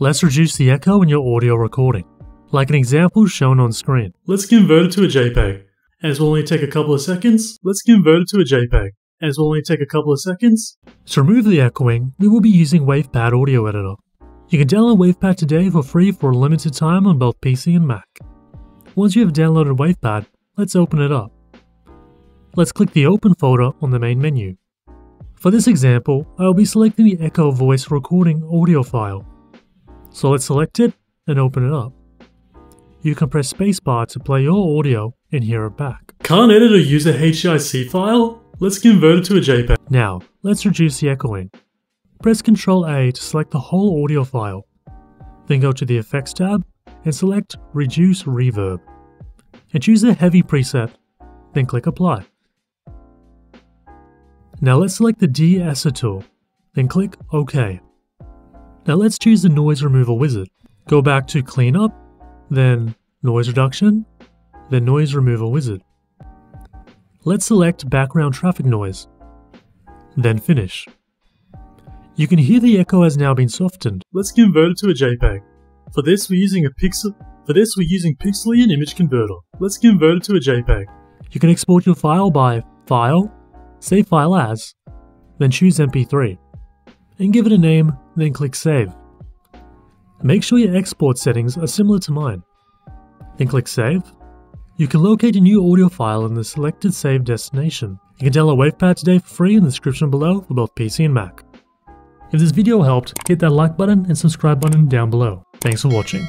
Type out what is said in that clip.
Let's reduce the echo in your audio recording, like an example shown on screen. Let's convert it to a JPEG. As will only take a couple of seconds, let's convert it to a JPEG. As will only take a couple of seconds. To remove the echoing, we will be using WavePad Audio Editor. You can download WavePad today for free for a limited time on both PC and Mac. Once you have downloaded WavePad, let's open it up. Let's click the Open folder on the main menu. For this example, I will be selecting the Echo Voice Recording audio file. So let's select it and open it up. You can press spacebar to play your audio and hear it back. Can't edit or use a HEIC file? Let's convert it to a JPEG. Now, let's reduce the echoing. Press Ctrl A to select the whole audio file. Then go to the Effects tab and select Reduce Reverb. And choose the Heavy preset, then click Apply. Now let's select the de-esser tool, then click OK. Now let's choose the noise removal wizard. Go back to cleanup, then noise reduction, then noise removal wizard. Let's select background traffic noise, then finish. You can hear the echo has now been softened. Let's convert it to a JPEG. For this we're using a pixel for this we're using Pixillion Image Converter. Let's convert it to a JPEG. You can export your file by File, Save File As, then choose MP3, and give it a name, then click Save. Make sure your export settings are similar to mine. Then click Save. You can locate a new audio file in the selected save destination. You can download WavePad today for free in the description below for both PC and Mac. If this video helped, hit that like button and subscribe button down below. Thanks for watching.